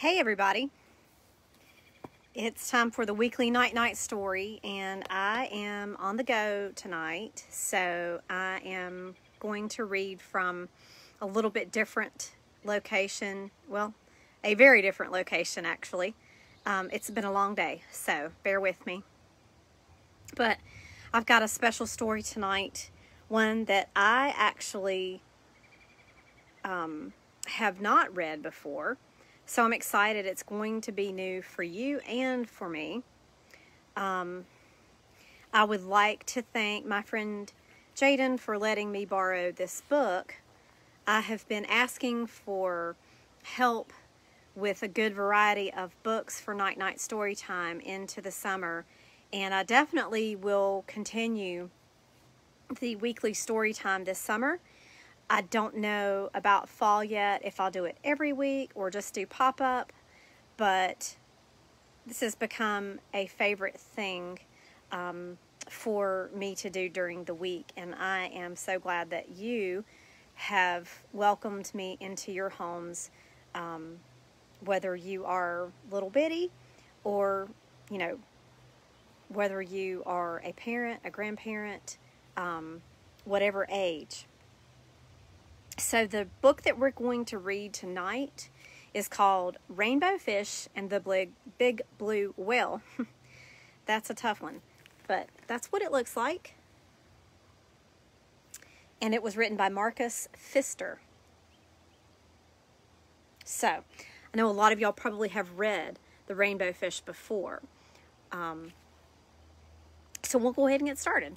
Hey everybody. It's time for the weekly night night story and I am on the go tonight. So I am going to read from a little bit different location. Well, a very different location actually. Um, it's been a long day, so bear with me. But I've got a special story tonight, one that I actually um, have not read before. So I'm excited. It's going to be new for you and for me. Um, I would like to thank my friend Jaden for letting me borrow this book. I have been asking for help with a good variety of books for night night story time into the summer, and I definitely will continue the weekly story time this summer. I don't know about fall yet, if I'll do it every week or just do pop up, but this has become a favorite thing um, for me to do during the week, and I am so glad that you have welcomed me into your homes, um, whether you are little bitty or, you know, whether you are a parent, a grandparent, um, whatever age. So, the book that we're going to read tonight is called Rainbow Fish and the Big, Big Blue Whale. that's a tough one, but that's what it looks like. And it was written by Marcus Pfister. So, I know a lot of y'all probably have read The Rainbow Fish before. Um, so, we'll go ahead and get started.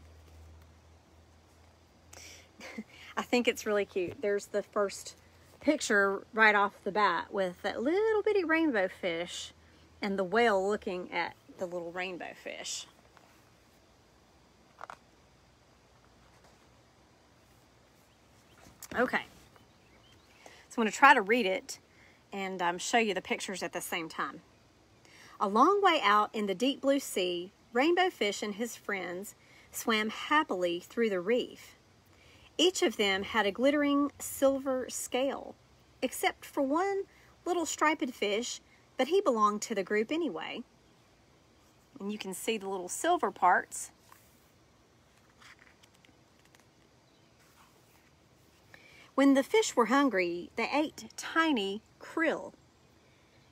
I think it's really cute. There's the first picture right off the bat with that little bitty rainbow fish and the whale looking at the little rainbow fish. Okay. So I'm going to try to read it and um, show you the pictures at the same time. A long way out in the deep blue sea, Rainbow Fish and his friends swam happily through the reef. Each of them had a glittering silver scale, except for one little striped fish, but he belonged to the group anyway. And you can see the little silver parts. When the fish were hungry, they ate tiny krill.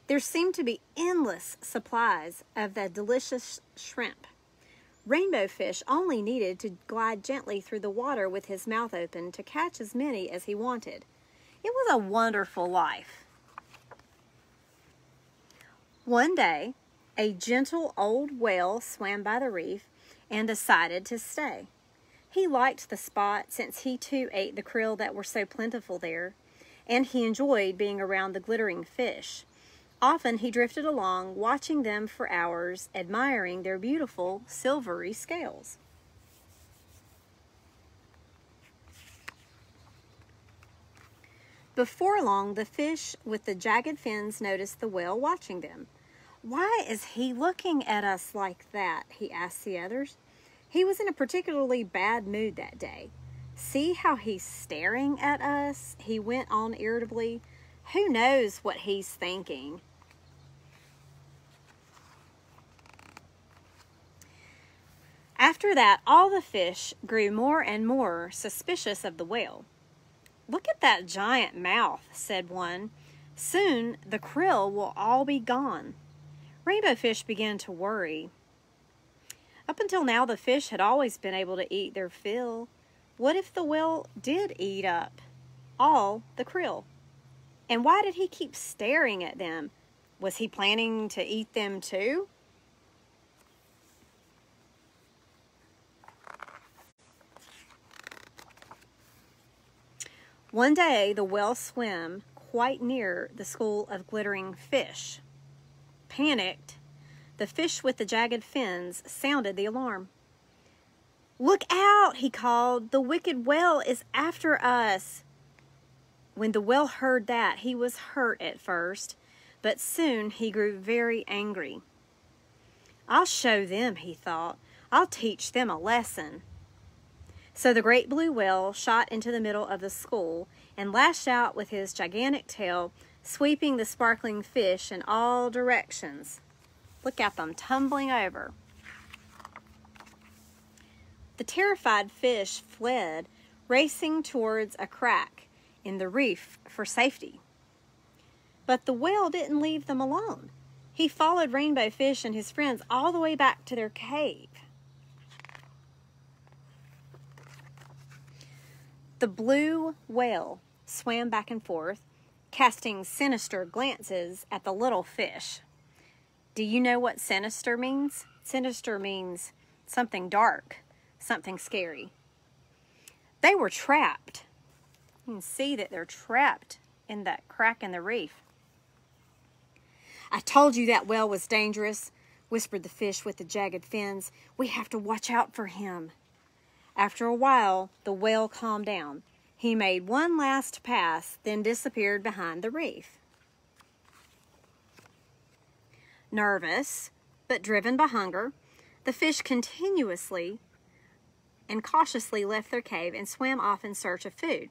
There seemed to be endless supplies of the delicious shrimp. Rainbow Fish only needed to glide gently through the water with his mouth open to catch as many as he wanted. It was a wonderful life. One day, a gentle old whale swam by the reef and decided to stay. He liked the spot since he too ate the krill that were so plentiful there, and he enjoyed being around the glittering fish. Often he drifted along, watching them for hours, admiring their beautiful silvery scales. Before long, the fish with the jagged fins noticed the whale watching them. Why is he looking at us like that? he asked the others. He was in a particularly bad mood that day. See how he's staring at us? He went on irritably. Who knows what he's thinking? After that, all the fish grew more and more suspicious of the whale. Look at that giant mouth, said one. Soon the krill will all be gone. Rainbow fish began to worry. Up until now, the fish had always been able to eat their fill. What if the whale did eat up all the krill? And why did he keep staring at them? Was he planning to eat them too? One day, the whale swam quite near the school of glittering fish. Panicked, the fish with the jagged fins sounded the alarm. Look out, he called. The wicked whale is after us. When the whale heard that, he was hurt at first, but soon he grew very angry. I'll show them, he thought. I'll teach them a lesson. So the great blue whale shot into the middle of the school and lashed out with his gigantic tail sweeping the sparkling fish in all directions. Look at them tumbling over. The terrified fish fled, racing towards a crack in the reef for safety. But the whale didn't leave them alone. He followed Rainbow Fish and his friends all the way back to their cave. The blue whale swam back and forth, casting sinister glances at the little fish. Do you know what sinister means? Sinister means something dark, something scary. They were trapped. You can see that they're trapped in that crack in the reef. I told you that whale was dangerous, whispered the fish with the jagged fins. We have to watch out for him. After a while, the whale calmed down. He made one last pass, then disappeared behind the reef. Nervous, but driven by hunger, the fish continuously and cautiously left their cave and swam off in search of food.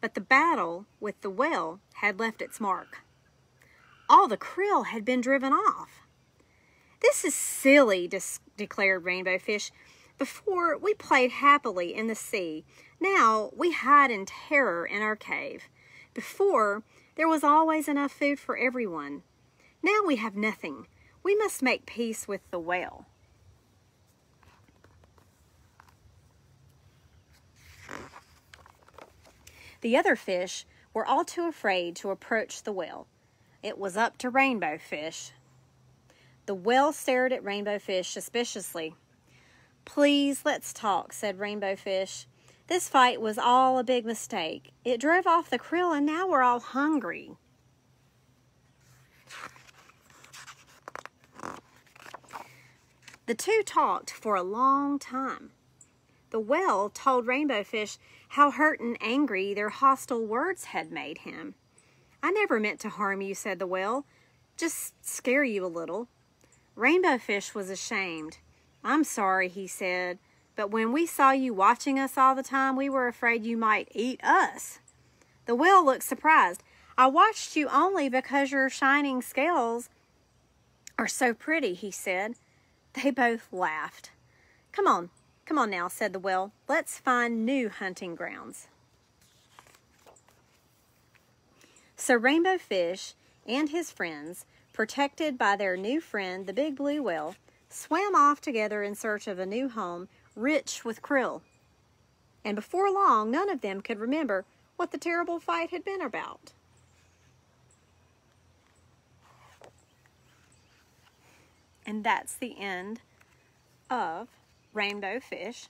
But the battle with the whale had left its mark. All the krill had been driven off. This is silly, declared Rainbow Fish. Before, we played happily in the sea. Now, we hide in terror in our cave. Before, there was always enough food for everyone. Now we have nothing. We must make peace with the whale. The other fish were all too afraid to approach the whale. It was up to Rainbow Fish. The whale stared at Rainbow Fish suspiciously. Please, let's talk, said Rainbow Fish. This fight was all a big mistake. It drove off the krill and now we're all hungry. The two talked for a long time. The whale told Rainbow Fish how hurt and angry their hostile words had made him. I never meant to harm you, said the whale. Just scare you a little. Rainbow Fish was ashamed. I'm sorry, he said, but when we saw you watching us all the time, we were afraid you might eat us. The whale looked surprised. I watched you only because your shining scales are so pretty, he said. They both laughed. Come on, come on now, said the whale. Let's find new hunting grounds. So Rainbow Fish and his friends, protected by their new friend, the big blue whale, swam off together in search of a new home rich with krill. And before long, none of them could remember what the terrible fight had been about. And that's the end of Rainbow Fish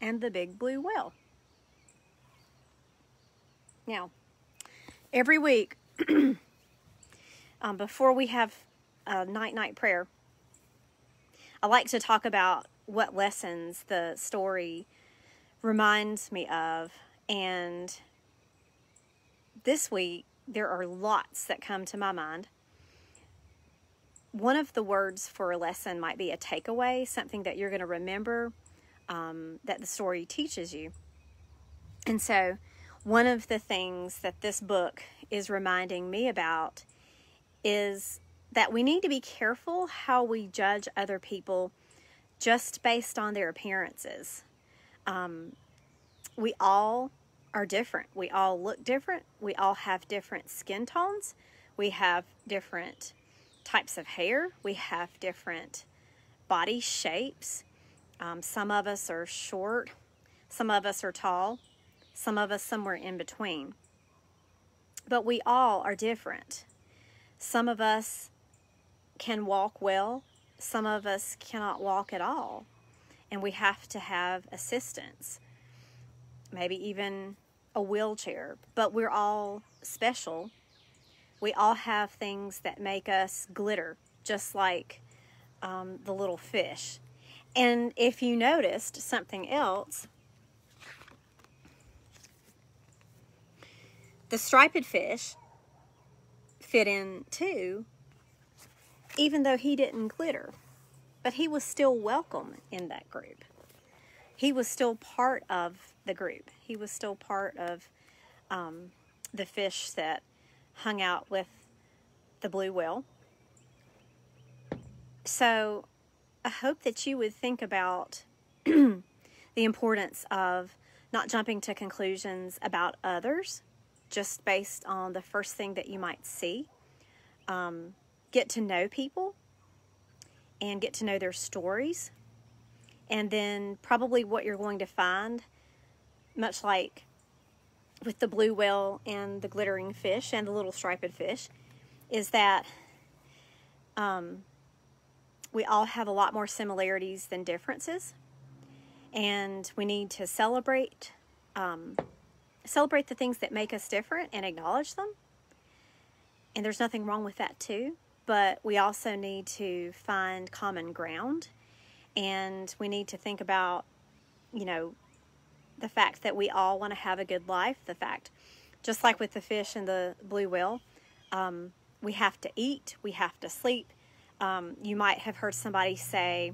and the Big Blue Whale. Now, every week um, before we have a night night prayer i like to talk about what lessons the story reminds me of and this week there are lots that come to my mind one of the words for a lesson might be a takeaway something that you're going to remember um, that the story teaches you and so one of the things that this book is reminding me about is that we need to be careful how we judge other people just based on their appearances. Um, we all are different. We all look different. We all have different skin tones. We have different types of hair. We have different body shapes. Um, some of us are short. Some of us are tall some of us somewhere in between. But we all are different. Some of us can walk well, some of us cannot walk at all, and we have to have assistance, maybe even a wheelchair. But we're all special. We all have things that make us glitter, just like um, the little fish. And if you noticed something else, The striped fish fit in too, even though he didn't glitter. But he was still welcome in that group. He was still part of the group. He was still part of um, the fish that hung out with the blue whale. So I hope that you would think about the importance of not jumping to conclusions about others just based on the first thing that you might see. Um, get to know people and get to know their stories. And then, probably, what you're going to find, much like with the blue whale and the glittering fish and the little striped fish, is that um, we all have a lot more similarities than differences. And we need to celebrate um, celebrate the things that make us different and acknowledge them. And there's nothing wrong with that too. But we also need to find common ground and we need to think about, you know, the fact that we all want to have a good life. The fact, just like with the fish and the blue whale, um, we have to eat, we have to sleep. Um, you might have heard somebody say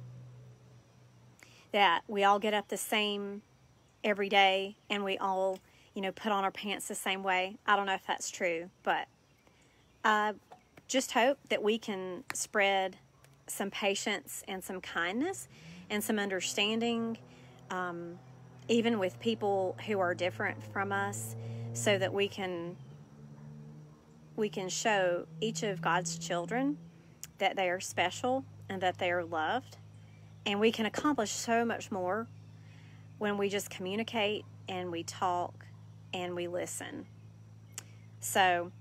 that we all get up the same every day and we all you know, put on our pants the same way. I don't know if that's true, but I just hope that we can spread some patience and some kindness and some understanding, um, even with people who are different from us, so that we can we can show each of God's children that they are special and that they are loved. And we can accomplish so much more when we just communicate and we talk and we listen. So,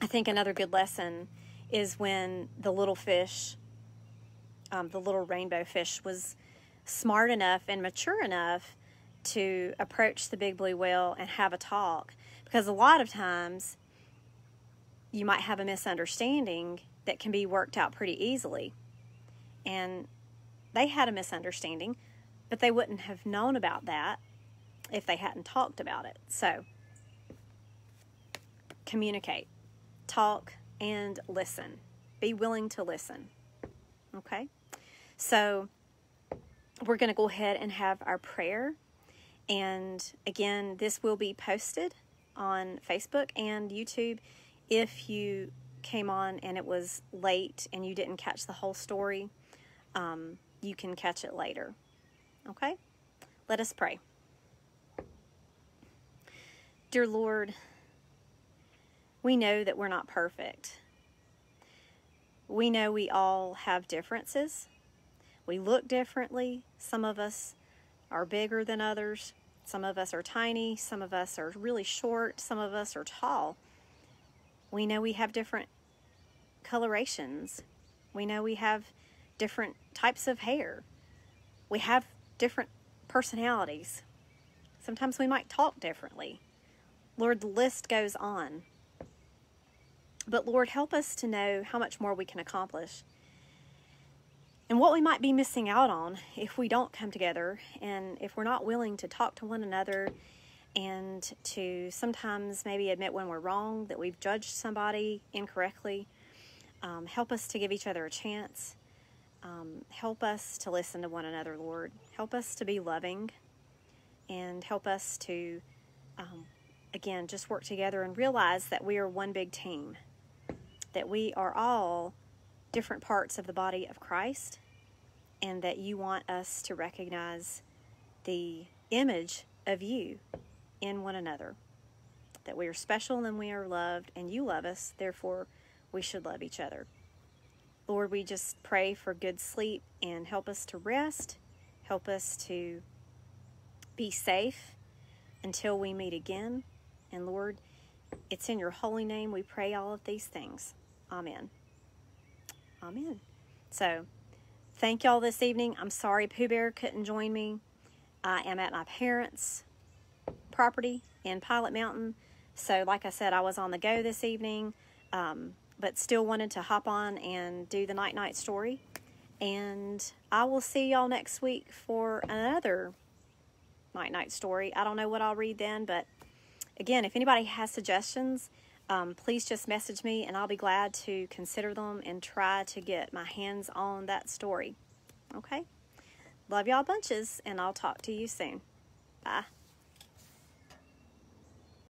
I think another good lesson is when the little fish, um, the little rainbow fish, was smart enough and mature enough to approach the big blue whale and have a talk. Because a lot of times you might have a misunderstanding that can be worked out pretty easily. And they had a misunderstanding, but they wouldn't have known about that if they hadn't talked about it. So, communicate, talk, and listen. Be willing to listen. Okay? So, we're going to go ahead and have our prayer. And again, this will be posted on Facebook and YouTube. If you came on and it was late and you didn't catch the whole story, um, you can catch it later. Okay? Let us pray. Dear Lord, we know that we're not perfect. We know we all have differences. We look differently. Some of us are bigger than others. Some of us are tiny. Some of us are really short. Some of us are tall. We know we have different colorations. We know we have different types of hair. We have different personalities. Sometimes we might talk differently. Lord, the list goes on. But Lord, help us to know how much more we can accomplish and what we might be missing out on if we don't come together and if we're not willing to talk to one another and to sometimes maybe admit when we're wrong, that we've judged somebody incorrectly. Um, help us to give each other a chance. Um, help us to listen to one another, Lord. Help us to be loving and help us to um, again, just work together and realize that we are one big team, that we are all different parts of the body of Christ, and that you want us to recognize the image of you in one another. That we are special and we are loved, and you love us, therefore, we should love each other. Lord, we just pray for good sleep and help us to rest, help us to be safe until we meet again. And Lord, it's in your holy name we pray all of these things. Amen. Amen. So, thank y'all this evening. I'm sorry Pooh Bear couldn't join me. I am at my parents' property in Pilot Mountain. So, like I said, I was on the go this evening, um, but still wanted to hop on and do the night night story. And I will see y'all next week for another night night story. I don't know what I'll read then, but Again, if anybody has suggestions, um, please just message me and I'll be glad to consider them and try to get my hands on that story. Okay? Love y'all bunches, and I'll talk to you soon. Bye.